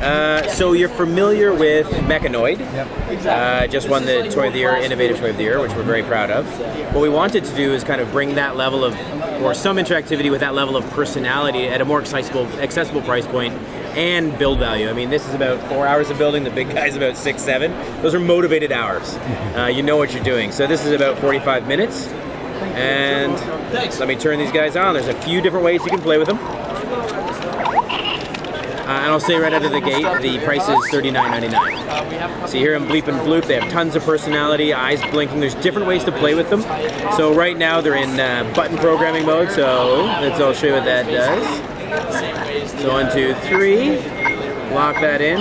Uh, so you're familiar with Meccanoid. Yep. Uh, just won the Toy of the Year, Innovative Toy of the Year, which we're very proud of. What we wanted to do is kind of bring that level of, or some interactivity with that level of personality at a more accessible, accessible price point and build value. I mean, this is about four hours of building. The big guy's about six, seven. Those are motivated hours. Uh, you know what you're doing. So this is about 45 minutes. And let me turn these guys on. There's a few different ways you can play with them. Uh, and I'll say right out of the gate, the price is $39.99. So you hear them bleep and bloop. They have tons of personality, eyes blinking. There's different ways to play with them. So right now they're in uh, button programming mode. So let's I'll show you what that does. So one, two, three. Lock that in.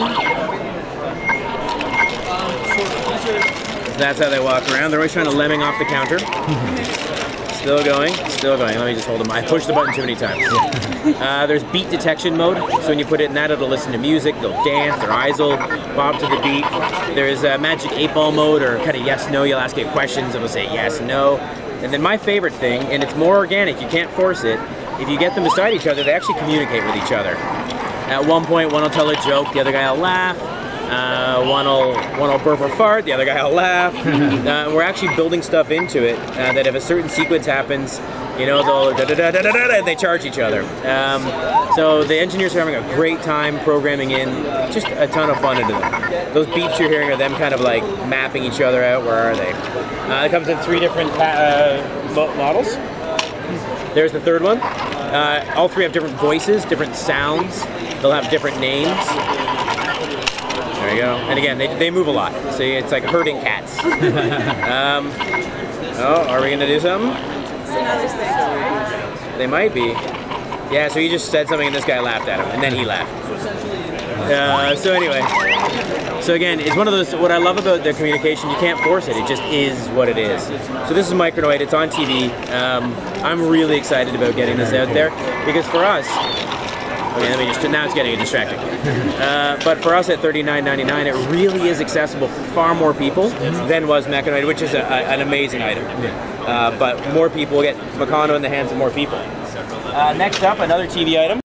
That's how they walk around. They're always trying to lemming off the counter. Still going, still going. Let me just hold them. I pushed the button too many times. Uh, there's beat detection mode, so when you put it in that, it'll listen to music, they'll dance, their eyes will bob to the beat. There's a magic eight ball mode, or kind of yes, no. You'll ask it questions, it'll say yes, no. And then my favorite thing, and it's more organic, you can't force it. If you get them beside each other, they actually communicate with each other. At one point, one will tell a joke, the other guy will laugh. Uh, one will one will burp or fart. The other guy will laugh. uh, we're actually building stuff into it uh, that if a certain sequence happens, you know, they'll da da da da da da, da they charge each other. Um, so the engineers are having a great time programming in just a ton of fun into them. Those beeps you're hearing are them kind of like mapping each other out. Where are they? Uh, it comes in three different uh, models. There's the third one. Uh, all three have different voices, different sounds. They'll have different names. There you go. And again, they, they move a lot. See, it's like herding cats. um, oh, are we gonna do something? They might be. Yeah, so he just said something and this guy laughed at him, and then he laughed. Uh, so anyway, so again, it's one of those, what I love about their communication, you can't force it, it just is what it is. So this is Micronoid, it's on TV. Um, I'm really excited about getting this out there, because for us, Okay, let me just, now it's getting distracting. Uh, but for us at $39.99, it really is accessible for far more people than was Meccanoid, which is a, a, an amazing item. Uh, but more people get Meccano in the hands of more people. Uh, next up, another TV item.